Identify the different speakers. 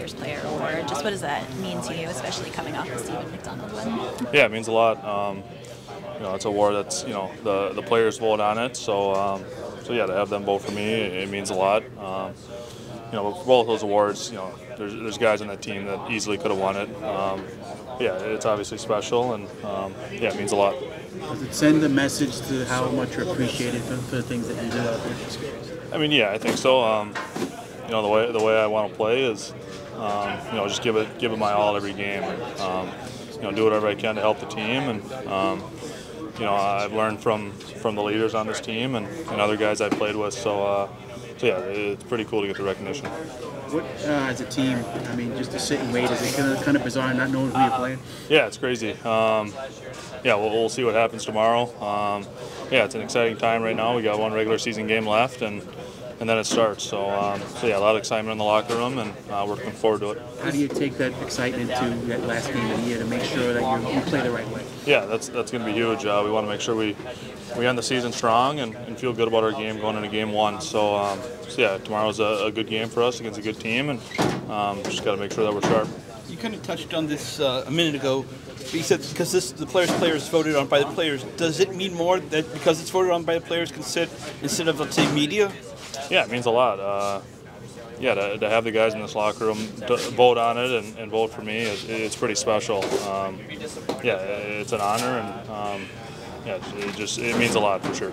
Speaker 1: Year's Player Award. Just what does that mean to you, especially coming off the Steven McDonald win?
Speaker 2: Yeah, it means a lot. Um, you know, it's a award that's you know the the players vote on it, so um, so yeah, to have them vote for me, it, it means a lot. Um, you know, both those awards, you know, there's, there's guys on that team that easily could have won it. Um, yeah, it's obviously special, and um, yeah, it means a lot.
Speaker 3: Does it send a message to how much you're appreciated for, for the things that you do out there?
Speaker 2: I mean, yeah, I think so. Um, you know, the way the way I want to play is, um, you know, just give it give it my all every game. Um, you know, do whatever I can to help the team, and um, you know, I've learned from from the leaders on this team and, and other guys I played with. So, uh, so yeah, it's pretty cool to get the recognition.
Speaker 3: What, uh, as a team, I mean, just to sit and wait, is it kind of, kind of bizarre not knowing who you're playing?
Speaker 2: Yeah, it's crazy. Um, yeah, we'll, we'll see what happens tomorrow. Um, yeah, it's an exciting time right now. We got one regular season game left, and and then it starts. So, um, so yeah, a lot of excitement in the locker room, and uh, we're looking forward to it.
Speaker 3: How do you take that excitement to that last game of the year to make sure that you, you play the right way?
Speaker 2: Yeah, that's that's going to be huge. Uh, we want to make sure we we end the season strong and, and, feel good about our game going into game one. So, um, so yeah, tomorrow's a, a, good game for us against a good team, and um, just got to make sure that we're sharp.
Speaker 4: You kind of touched on this uh, a minute ago. You said because this the players' players voted on by the players. Does it mean more that because it's voted on by the players can sit instead of let's say media?
Speaker 2: Yeah, it means a lot. Uh, yeah, to, to, have the guys in this locker room vote on it and, and vote for me, it, it's pretty special. Um, yeah, it's an honor, and um, yeah, it just it means a lot for sure.